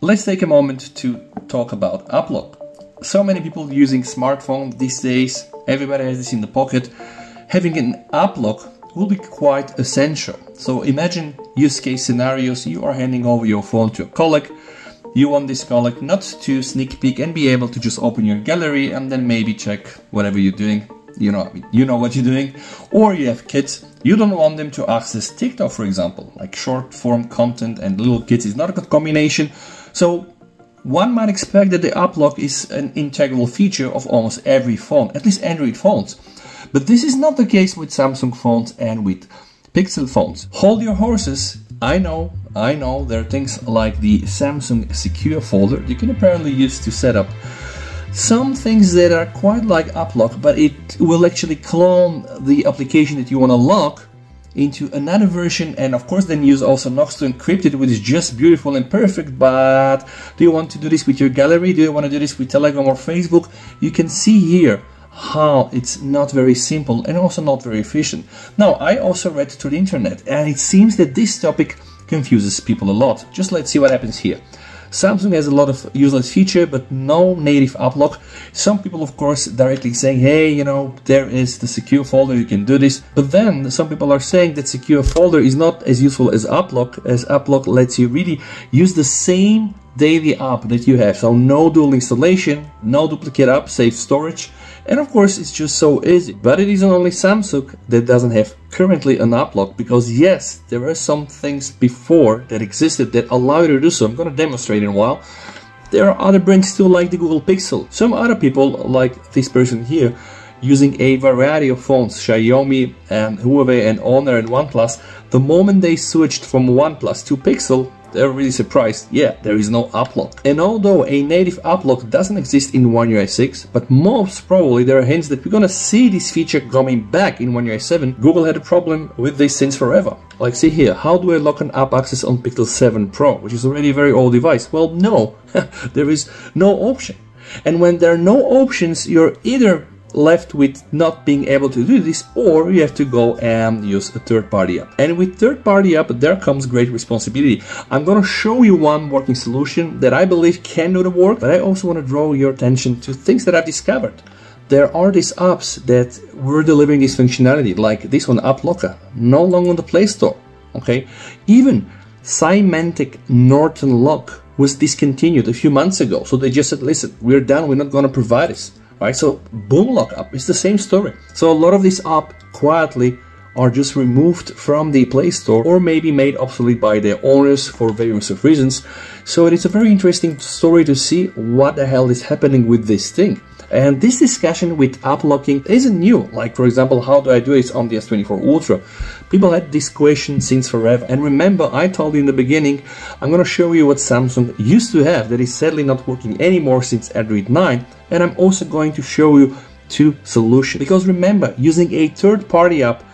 let's take a moment to talk about app lock. So many people using smartphone these days, everybody has this in the pocket. Having an app lock will be quite essential. So imagine use case scenarios, you are handing over your phone to a colleague, you want this colleague not to sneak peek and be able to just open your gallery and then maybe check whatever you're doing. You know you know what you're doing. Or you have kids. You don't want them to access tiktok for example. Like short form content and little kids is not a good combination so one might expect that the app lock is an integral feature of almost every phone at least android phones but this is not the case with samsung phones and with pixel phones hold your horses. I know i know there are things like the samsung secure folder you can apparently use to set up some things that are quite like AppLock, but it will actually clone the application that you want to lock into another version and of course then use also Knox to encrypt it which is just beautiful and perfect but do you want to do this with your gallery? Do you want to do this with telegram or facebook? You can see here how it's not very simple and also not very efficient. Now i also read through the internet and it seems that this topic confuses people a lot. Just let's see what happens here Samsung has a lot of useless feature, but no native app lock. Some people, of course, directly saying, hey, you know, there is the secure folder, you can do this. But then some people are saying that secure folder is not as useful as app lock, as app lock lets you really use the same daily app that you have. So no dual installation, no duplicate app, save storage. And of course, it's just so easy. But it isn't only Samsung that doesn't have currently an app lock because yes, there are some things before that existed that allow you to do so. I'm going to demonstrate in a while. There are other brands still like the Google Pixel. Some other people, like this person here, using a variety of phones, Xiaomi and Huawei and Honor and OnePlus, the moment they switched from OnePlus to Pixel, they're really surprised. Yeah, there is no app lock. And although a native app lock doesn't exist in One UI 6, but most probably there are hints that we're gonna see this feature coming back in One UI 7, Google had a problem with this since forever. Like see here, how do I lock an app access on Pixel 7 Pro, which is already a very old device? Well, no, there is no option. And when there are no options, you're either left with not being able to do this or you have to go and use a third-party app. And with third-party app there comes great responsibility. I'm gonna show you one working solution that I believe can do the work, but I also want to draw your attention to things that I've discovered. There are these apps that were delivering this functionality, like this one, AppLocker, no longer on the Play Store. Okay, even Symantec Norton Lock was discontinued a few months ago, so they just said, "Listen, we're done. We're not going to provide this." Right? So Boom Lockup is the same story. So a lot of these apps quietly are just removed from the Play Store or maybe made obsolete by their owners for various of reasons. So it is a very interesting story to see what the hell is happening with this thing. And this discussion with app locking isn't new. Like, for example, how do I do it on the S24 Ultra? People had this question since forever. And remember, I told you in the beginning, I'm gonna show you what Samsung used to have that is sadly not working anymore since Android 9. And I'm also going to show you two solutions. Because remember, using a third-party app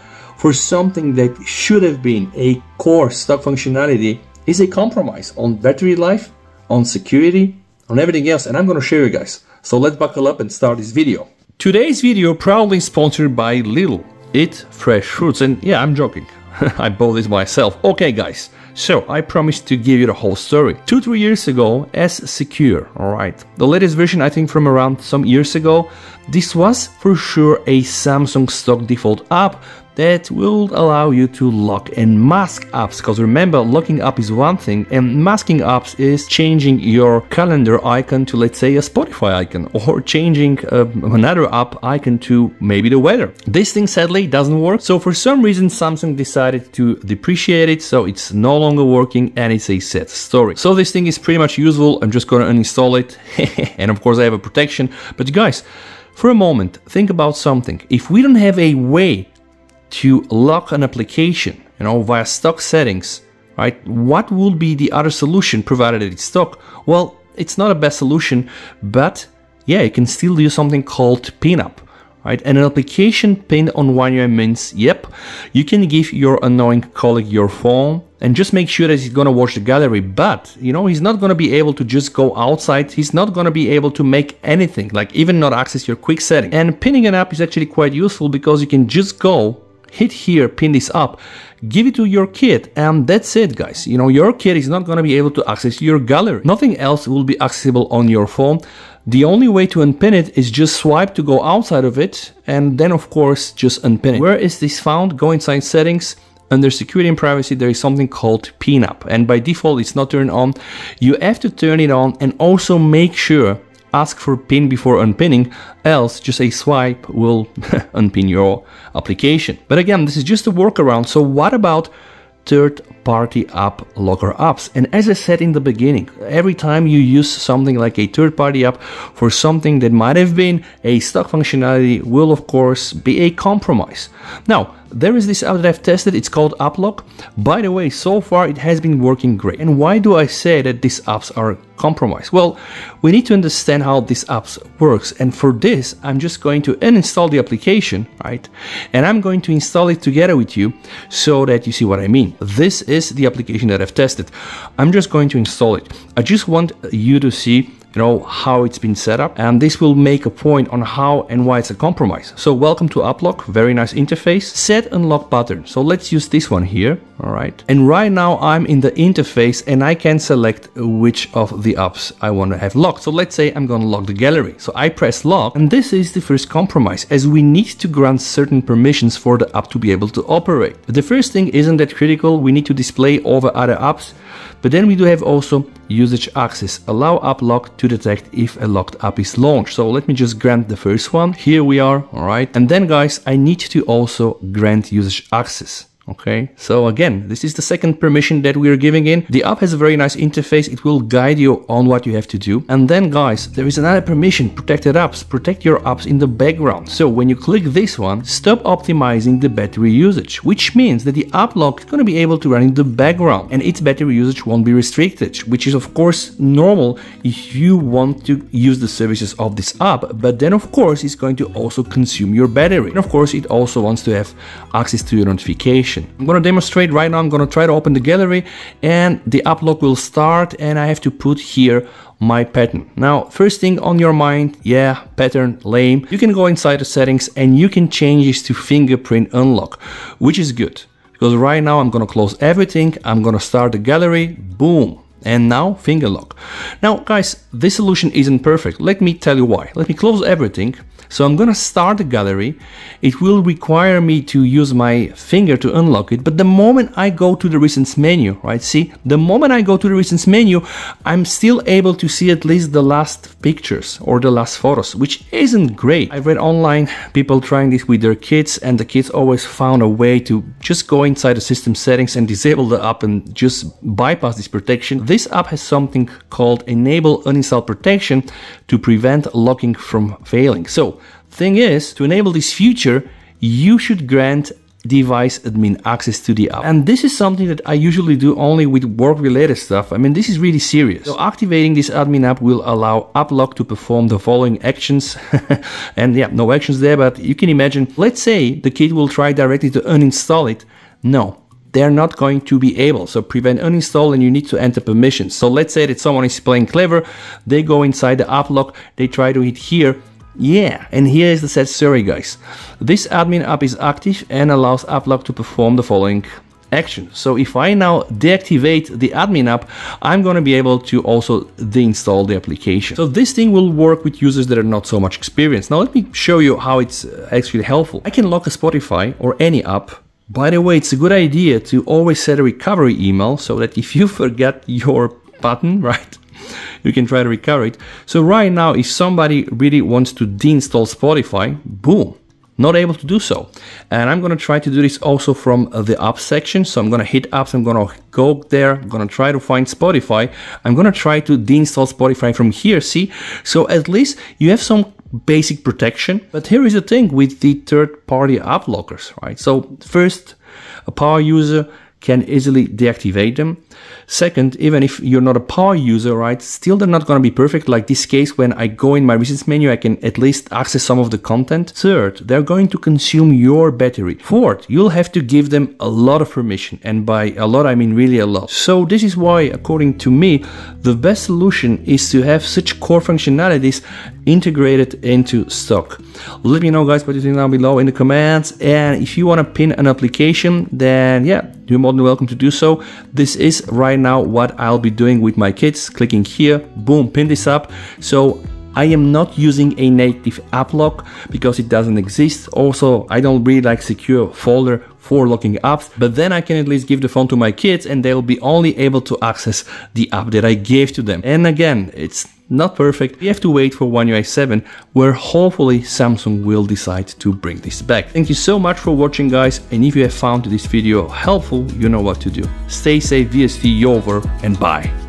for something that should have been a core stock functionality is a compromise on battery life, on security, on everything else. And I'm gonna show you guys. So let's buckle up and start this video. Today's video proudly sponsored by Lidl. Eat fresh fruits and yeah, I'm joking. I bought this myself. Okay guys, so I promised to give you the whole story. Two, three years ago, S Secure, alright. The latest version I think from around some years ago, this was for sure a Samsung stock default app that will allow you to lock and mask apps because remember locking up is one thing and masking apps is changing your calendar icon to let's say a Spotify icon or changing uh, another app icon to maybe the weather. This thing sadly doesn't work so for some reason Samsung decided to depreciate it so it's no longer working and it's a sad story. So this thing is pretty much useful I'm just gonna uninstall it and of course I have a protection but guys for a moment think about something if we don't have a way to lock an application, you know, via stock settings, right? What would be the other solution provided it's stock? Well, it's not a best solution, but yeah, you can still do something called pinup, right? And an application pinned on one UI means, yep, you can give your annoying colleague your phone and just make sure that he's gonna watch the gallery. But, you know, he's not gonna be able to just go outside. He's not gonna be able to make anything, like even not access your quick setting. And pinning an app is actually quite useful because you can just go hit here, pin this up, give it to your kid, and that's it, guys. You know, your kid is not going to be able to access your gallery. Nothing else will be accessible on your phone. The only way to unpin it is just swipe to go outside of it, and then of course just unpin it. Where is this found? Go inside settings, under security and privacy there is something called Pin app and by default it's not turned on you have to turn it on and also make sure ask for pin before unpinning else just a swipe will unpin your application. But again this is just a workaround. So what about third party app locker apps. And as I said in the beginning, every time you use something like a third party app for something that might have been a stock functionality will of course be a compromise. Now, there is this app that I've tested, it's called AppLock. By the way, so far it has been working great. And why do I say that these apps are compromised? Well, we need to understand how this apps works. And for this, I'm just going to uninstall the application, right? And I'm going to install it together with you so that you see what I mean. This is the application that I've tested. I'm just going to install it. I just want you to see you know how it's been set up and this will make a point on how and why it's a compromise. So welcome to AppLock very nice interface. Set unlock button. so let's use this one here all right? And right now i'm in the interface and i can select which of the apps i want to have locked. So let's say i'm going to lock the gallery. So i press lock and this is the first compromise as we need to grant certain permissions for the app to be able to operate. The first thing isn't that critical. We need to display over other apps but then we do have also usage access, allow app lock to detect if a locked app is launched. So let me just grant the first one. Here we are, all right. And then guys, I need to also grant usage access. Okay, so again, this is the second permission that we are giving in. The app has a very nice interface. It will guide you on what you have to do. And then guys, there is another permission, protected apps. Protect your apps in the background. So when you click this one, stop optimizing the battery usage, which means that the app lock is going to be able to run in the background and its battery usage won't be restricted, which is of course normal if you want to use the services of this app. But then of course, it's going to also consume your battery. And of course, it also wants to have access to your notification I'm to demonstrate right now. I'm to try to open the gallery and the lock will start and I have to put here my pattern. Now, first thing on your mind, yeah, pattern, lame. You can go inside the settings and you can change this to fingerprint unlock, which is good. Because right now I'm to close everything. I'm to start the gallery. Boom and now finger lock. Now guys, this solution isn't perfect. Let me tell you why. Let me close everything so I'm gonna start the gallery. It will require me to use my finger to unlock it. But the moment I go to the recents menu, right? See, the moment I go to the recents menu, I'm still able to see at least the last pictures or the last photos, which isn't great. I read online people trying this with their kids and the kids always found a way to just go inside the system settings and disable the app and just bypass this protection. This app has something called enable uninstall protection to prevent locking from failing. So Thing is, to enable this feature, you should grant device admin access to the app. And this is something that I usually do only with work related stuff. I mean, this is really serious. So activating this admin app will allow AppLock to perform the following actions. and yeah, no actions there, but you can imagine, let's say the kid will try directly to uninstall it. No, they're not going to be able. So prevent uninstall and you need to enter permissions. So let's say that someone is playing clever, they go inside the app lock, they try to hit here, yeah, and here is the set story guys. This admin app is active and allows AppLock to perform the following action. So if I now deactivate the admin app, I'm going to be able to also deinstall the application. So this thing will work with users that are not so much experienced. Now let me show you how it's uh, actually helpful. I can lock a Spotify or any app. By the way, it's a good idea to always set a recovery email so that if you forget your button, right, you can try to recover it. So right now, if somebody really wants to deinstall Spotify, boom, not able to do so. And I'm gonna try to do this also from the apps section. So I'm gonna hit apps, I'm gonna go there, I'm gonna try to find Spotify. I'm gonna try to deinstall Spotify from here, see? So at least you have some basic protection. But here is the thing with the third party app lockers, right? So first, a power user can easily deactivate them. Second, even if you're not a power user, right, still they're not going to be perfect. Like this case, when I go in my recent menu, I can at least access some of the content. Third, they're going to consume your battery. Fourth, you'll have to give them a lot of permission. And by a lot, I mean really a lot. So this is why, according to me, the best solution is to have such core functionalities integrated into stock. Let me know guys what you think down below in the comments and if you want to pin an application then yeah you're more than welcome to do so. This is right now what I'll be doing with my kids. Clicking here, boom, pin this up. So I am not using a native app lock because it doesn't exist. Also, I don't really like secure folder for locking apps, but then I can at least give the phone to my kids and they'll be only able to access the app that I gave to them. And again, it's not perfect. We have to wait for One UI 7 where hopefully Samsung will decide to bring this back. Thank you so much for watching guys and if you have found this video helpful, you know what to do. Stay safe, VST over and bye.